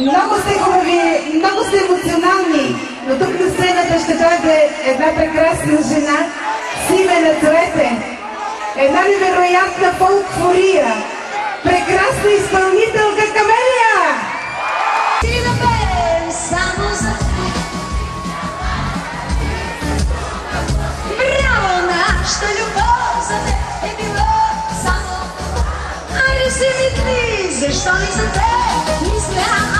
Много сте хубави, много сте емоционални, но тук на сцената ще дойде една прекрасна жена с име на цвете. Една невероятна фолкфория. Прекрасна изпълнителка Камелия! Ти само за Браво, нашата любов за теб е било само Айде си митли, защо не за теб Мисля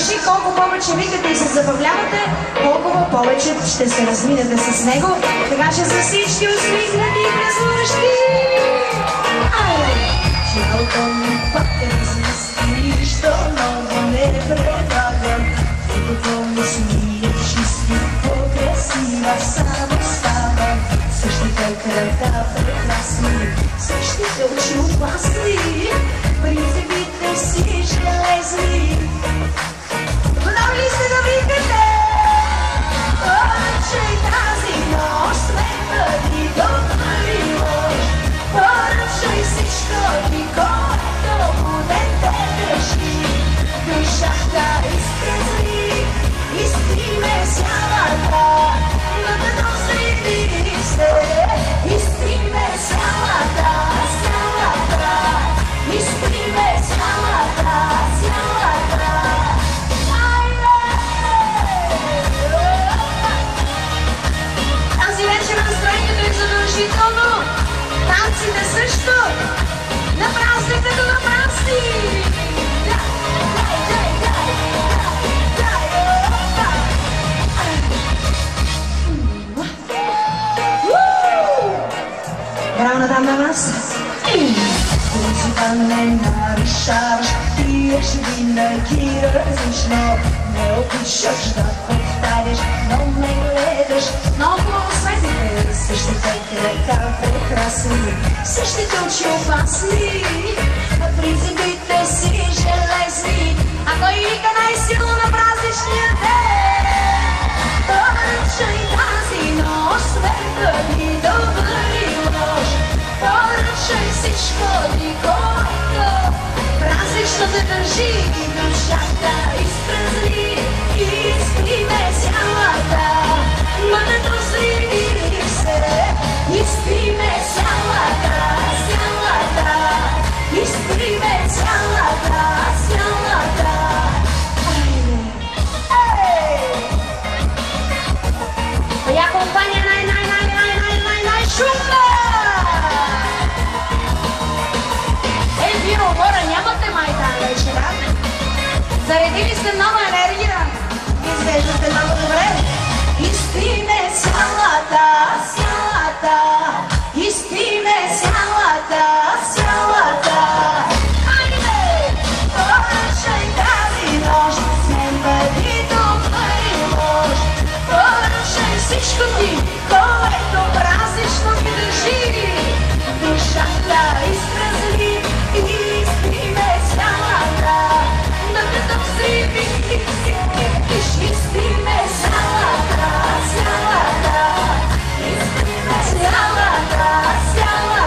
плаши. Колко повече викате и се забавлявате, толкова повече ще се разминете с него. Така че за всички усмихнати и празнуващи! Тялото ми пак е размести, нищо ново не предлагам. Какво ми смиеш, чисти, по-красива, само ставам. Същите кръга прекрасни, същите очи опасни, Práci neseš to! Na prázdniny to na prázdniny! Ráno não na vás. Uživané naryšáš, piješ vinaký rozlišno. Neopíšeš, napostaneš, no nejledeš, no Крака прекрасни, същите очи опасни, а принципите си железни. А кой вика най-силно на празничния ден? Поръчай тази нощ, светът ни добри лош. Поръчай всичко който празнично те държи. Заредили сте много енергия. Изглеждате много добре. Изтриме сялата, сялата. Изтриме сялата, сялата. Хайде! Поръчай тази нощ. Не бъди добър и лош. Поръчай всичко ти, което празично ти държи. Душата изпразни. flower